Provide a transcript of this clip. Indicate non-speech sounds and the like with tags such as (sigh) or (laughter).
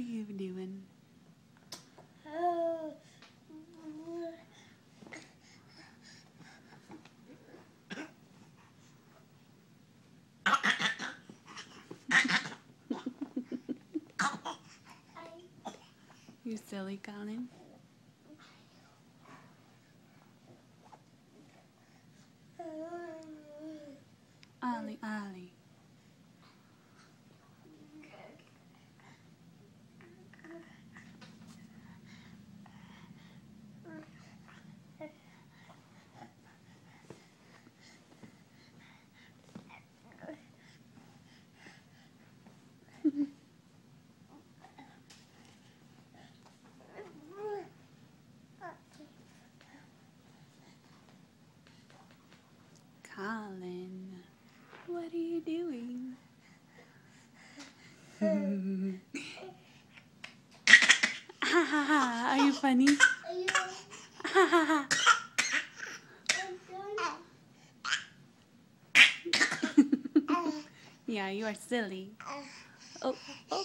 Are you doing? You silly Collin. Ollie, Ollie. Collin, what are you doing? (laughs) are you funny? (laughs) Yeah, you are silly. (laughs) Oh, oh.